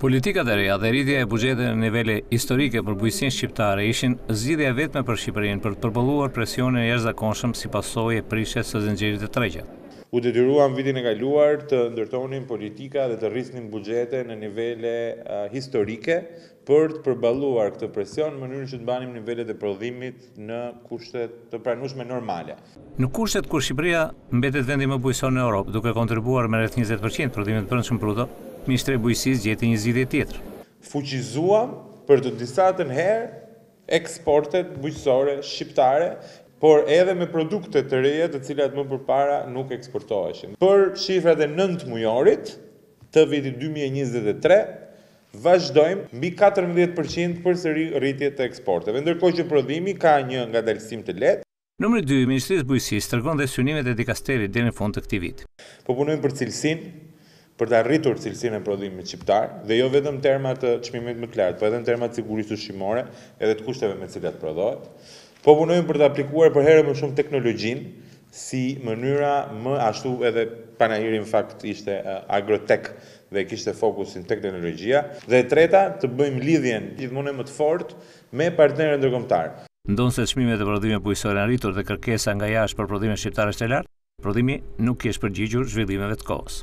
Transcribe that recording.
Politikat e reja dhe rritja e buxheteve në nivele historike për bujqësinë shqiptare ishin zgjidhja e vetme për Shqipërinë për të përballuar presionin e jashtëzakonshëm si pasojë e prishjes së zinxhirëve të tregjeve. U detyruam vitin e kaluar të ndërtonim politika dhe të rrisnim buxhete në nivele historike për të përballuar këtë presion në mënyrë që të mbanim nivelet e prodhimit në kushte të pranueshme normale. Në kushtet kur Shqipëria mbetet vendi më bujqësor në Europë, duke kontribuar me rreth njëzet për qind të prodhimit të brendshëm bruto, Ministria e Bujqësisë gjeti një zgjidhje tjetër. Fuqizuam për të disatën herë eksportet bujqësore shqiptare, por edhe me produkte të reja të cilat më përpara nuk eksportoheshin. Për shifrat e nëntëmujorit të vitit dy mijë e njëzet e tre, Vazhdojmë, mbi katërmbëdhjetë për qind përsëri rritje të eksporteve, ndërkohë që prodhimi ka një ngadalësim të lehtë. Numri dy i Ministrisë së Bujqësisë tregon dhe synimet e dikasterit deri në fund të këtij viti. Po punojmë për cilësinë, për ta rritur cilësinë e prodhimit shqiptar dhe jo vetëm terma të çmimit më të lartë, po edhe në terma të sigurisë ushqimore edhe të kushteve me të cilat prodhohet. Po punojmë për të aplikuar përherë e më shumë teknologjinë si mënyra më ashtu edhe panairi në fakt ishte Agrotech dhe e kishte fokusin tek teknologjia dhe e treta të bëjmë lidhjen gjithmonë e më të fortë me partnerët ndërkombëtarë. Ndonëse çmimet e prodhimeve bujqësore janë rritur dhe kërkesa nga jashtë për prodhimet shqiptare është e lartë, prodhimi nuk i është përgjigjur zhvillimeve të kohës.